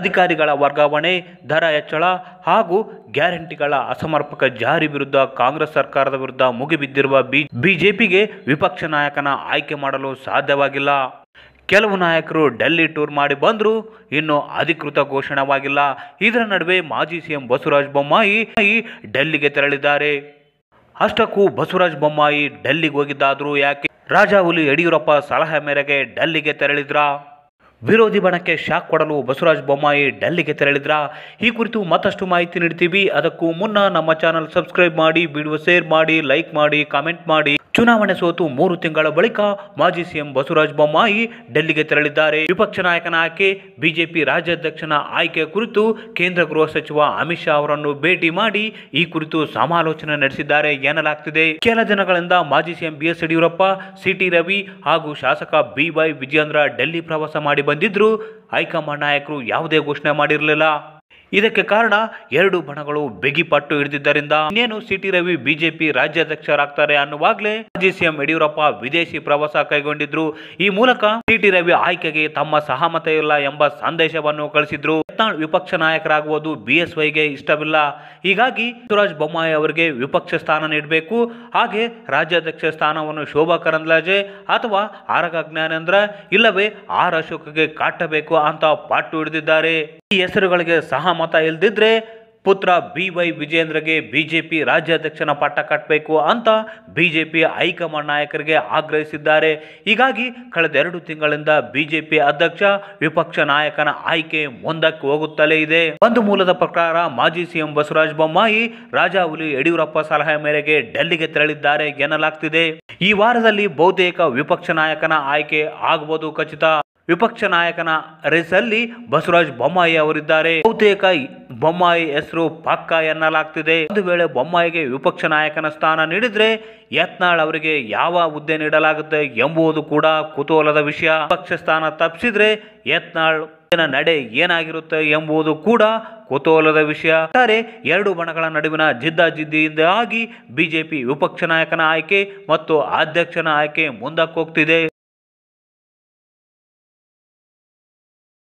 ಅಧಿಕಾರಿಗಳ ವರ್ಗಾವಣೆ, ದರ ಹೆಚ್ಚಳ ಹಾಗೂ ಗ್ಯಾರಂಟಿಗಳ ಅಸಮರ್ಪಕ ಜಾರಿ ವಿರುದ್ಧ ಕಾಂಗ್ರೆಸ್ ಸರ್ಕಾರದ ವಿರುದ್ಧ ಮುಗಿಬಿದ್ದಿರುವ ಬಿಜೆಪಿಗೆ ವಿಪಕ್ಷ ನಾಯಕನ ಆಯ್ಕೆ ಮಾಡಲು ಸಾಧ್ಯವಾಗಿಲ್ಲ. ಕೆಲವು ನಾಯಕರು ಡೆಲ್ಲಿ ಟೂರ್ ಮಾಡಿ ಬಂದರೂ, ಇನ್ನು ಅಧಿಕೃತ ಘೋಷಣವಾಗಿಲ್ಲ. ಇದರ ನಡುವೆ ಮಾಜಿ ಸಿಎಂ ಬಸವರಾಜ ಬೊಮ್ಮಾಯಿ ಡೆಲ್ಲಿಗೆ ತೆರಳಿದ್ದಾರೆ. ಅಷ್ಟಕ್ಕೂ ಬಸವರಾಜ ಬೊಮ್ಮಾಯಿ ಡೆಲ್ಲಿಗೆ ಹೋಗಿದ್ದಾದರೂ ಯಾಕೆ? ರಾಜಾಹುಲಿ ಯಡಿಯೂರಪ್ಪ ಸಲಹೆ ಮೇರೆಗೆ ಡೆಲ್ಲಿಗೆ ತೆರಳಿದ್ರಾ? ವಿರೋಧಿ ಬಣಕ್ಕೆ ಶಾಕ್ ಕೊಡಲು ಬಸವರಾಜ ಬೊಮ್ಮಾಯಿ ಡೆಲ್ಲಿಗೆ ತೆರಳಿದ್ರ? ಈ ಕುರಿತು ಮತ್ತಷ್ಟು ಮಾಹಿತಿ ನೀಡ್ತೀವಿ. ಅದಕ್ಕೂ ಮುನ್ನ ನಮ್ಮ ಚಾನಲ್ ಸಬ್ಸ್ಕ್ರೈಬ್ ಮಾಡಿ, ವಿಡಿಯೋ ಶೇರ್ ಮಾಡಿ, ಲೈಕ್ ಮಾಡಿ, ಕಾಮೆಂಟ್ ಮಾಡಿ. ಚುನಾವಣೆ ಸೋತು ಮೂರು ತಿಂಗಳ ಬಳಿಕ ಮಾಜಿ ಸಿಎಂ ಬಸವರಾಜ ಬೊಮ್ಮಾಯಿ ಡೆಲ್ಲಿಗೆ ತೆರಳಿದ್ದಾರೆ. ವಿಪಕ್ಷ ನಾಯಕನ ಆಯ್ಕೆ, ಬಿಜೆಪಿ ರಾಜ್ಯಾಧ್ಯಕ್ಷನ ಆಯ್ಕೆ ಕುರಿತು ಕೇಂದ್ರ ಗೃಹ ಸಚಿವ ಅಮಿತ್ ಶಾ ಅವರನ್ನು ಭೇಟಿ ಮಾಡಿ ಈ ಕುರಿತು ಸಮಾಲೋಚನೆ ನಡೆಸಿದ್ದಾರೆ ಎನ್ನಲಾಗ್ತಿದೆ. ಕೆಲ ದಿನಗಳಿಂದ ಮಾಜಿ CM B S Yediyurappa, C T Ravi ಹಾಗೂ ಶಾಸಕ ಬಿವೈ ವಿಜಯೇಂದ್ರ ಡೆಲ್ಲಿ ಪ್ರವಾಸ ಮಾಡಿ ಬಂದಿದ್ರು ಹೈಕಮಾಂಡ್ ನಾಯಕರು ಯಾವುದೇ ಘೋಷಣೆ ಮಾಡಿರಲಿಲ್ಲ. ಇದಕ್ಕೆ ಕಾರಣ ಎರಡು ಬಣಗಳು ಬೆಗಿಪಟ್ಟು ಹಿಡಿದಿದ್ದರಿಂದ ಇನ್ನೇನು ಸಿಟಿ ರವಿ ಬಿಜೆಪಿ ರಾಜ್ಯಾಧ್ಯಕ್ಷರಾಗ್ತಾರೆ ಅನ್ನುವಾಗಲೇ ಮಾಜಿ ಸಿಎಂ ಯಡಿಯೂರಪ್ಪ ವಿದೇಶಿ ಪ್ರವಾಸ ಕೈಗೊಂಡಿದ್ರು. ಈ ಮೂಲಕ ಸಿಟಿ ರವಿ ಆಯ್ಕೆಗೆ ತಮ್ಮ ಸಹಮತ ಇಲ್ಲ ಎಂಬ ಸಂದೇಶವನ್ನು ಕಳಿಸಿದ್ರು. ಯತ್ನಾಳ್ ವಿಪಕ್ಷ ನಾಯಕರಾಗುವುದು ಬಿಎಸ್ವೈಗೆ ಇಷ್ಟವಿಲ್ಲ. ಹೀಗಾಗಿ ಸುರಾಜ್ ಬೊಮ್ಮಾಯಿ ಅವರಿಗೆ ವಿಪಕ್ಷ ಸ್ಥಾನ ನೀಡಬೇಕು. ಹಾಗೆ ರಾಜ್ಯಾಧ್ಯಕ್ಷ ಸ್ಥಾನವನ್ನು ಶೋಭಾ ಕರಂದ್ಲಾಜೆ ಅಥವಾ ಆರಗ ಜ್ಞಾನೇಂದ್ರ ಇಲ್ಲವೇ ಆರ್ ಅಶೋಕ್ಗೆ ಕಾಟಬೇಕು ಅಂತ ಪಟ್ಟು ಹಿಡಿದಿದ್ದಾರೆ. ಈ ಹೆಸರುಗಳಿಗೆ ಸಹಮತ ಇಲ್ದಿದ್ರೆ ಪುತ್ರ ಬಿ ವೈ ವಿಜೇಂದ್ರಗೆ ಬಿಜೆಪಿ ರಾಜ್ಯಾಧ್ಯಕ್ಷನ ಪಟ್ಟ ಕಟ್ಟಬೇಕು ಅಂತ ಬಿಜೆಪಿ ಹೈಕಮಾಂಡ್ ನಾಯಕರಿಗೆ ಆಗ್ರಹಿಸಿದ್ದಾರೆ. ಹೀಗಾಗಿ ಕಳೆದ ಎರಡು ತಿಂಗಳಿಂದ ಬಿಜೆಪಿ ಅಧ್ಯಕ್ಷ ವಿಪಕ್ಷ ನಾಯಕನ ಆಯ್ಕೆ ಮುಂದಕ್ಕೆ ಹೋಗುತ್ತಲೇ ಇದೆ. ಒಂದು ಮೂಲದ ಪ್ರಕಾರ ಮಾಜಿ ಸಿಎಂ ಬಸವರಾಜ ಬೊಮ್ಮಾಯಿ ರಾಜಾಹುಲಿ ಯಡಿಯೂರಪ್ಪ ಸಲಹೆ ಮೇರೆಗೆ ಡೆಲ್ಲಿಗೆ ತೆರಳಿದ್ದಾರೆ ಎನ್ನಲಾಗ್ತಿದೆ. ಈ ವಾರದಲ್ಲಿ ಬಹುತೇಕ ವಿಪಕ್ಷ ನಾಯಕನ ಆಯ್ಕೆ ಆಗಬಹುದು ಖಚಿತ. ವಿಪಕ್ಷ ನಾಯಕನ ರೇಸಲ್ಲಿ ಬಸವರಾಜ್ ಬೊಮ್ಮಾಯಿ ಅವರಿದ್ದಾರೆ. ಬಹುತೇಕ ಬೊಮ್ಮಾಯಿ ಹೆಸರು ಪಕ್ಕ ಎನ್ನಲಾಗ್ತಿದೆ. ಒಂದು ವೇಳೆ ಬೊಮ್ಮಾಯಿಗೆ ವಿಪಕ್ಷ ನಾಯಕನ ಸ್ಥಾನ ನೀಡಿದ್ರೆ ಯತ್ನಾಳ್ ಅವರಿಗೆ ಯಾವ ಹುದ್ದೆ ನೀಡಲಾಗುತ್ತೆ ಎಂಬುದು ಕೂಡ ಕುತೂಹಲದ ವಿಷಯ. ವಿಪಕ್ಷ ಸ್ಥಾನ ತಪ್ಪಿಸಿದ್ರೆ ಯತ್ನಾಳ್ ನಡೆ ಏನಾಗಿರುತ್ತೆ ಎಂಬುದು ಕೂಡ ಕುತೂಹಲದ ವಿಷಯ. ಒಟ್ಟಾರೆ ಎರಡು ಬಣಗಳ ನಡುವಿನ ಜಿದ್ದಾಜಿದ್ದಿಯಿಂದಾಗಿ ಬಿಜೆಪಿ ವಿಪಕ್ಷ ನಾಯಕನ ಆಯ್ಕೆ ಮತ್ತು ಅಧ್ಯಕ್ಷನ ಆಯ್ಕೆ ಮುಂದಕ್ಕೆ ಹೋಗ್ತಿದೆ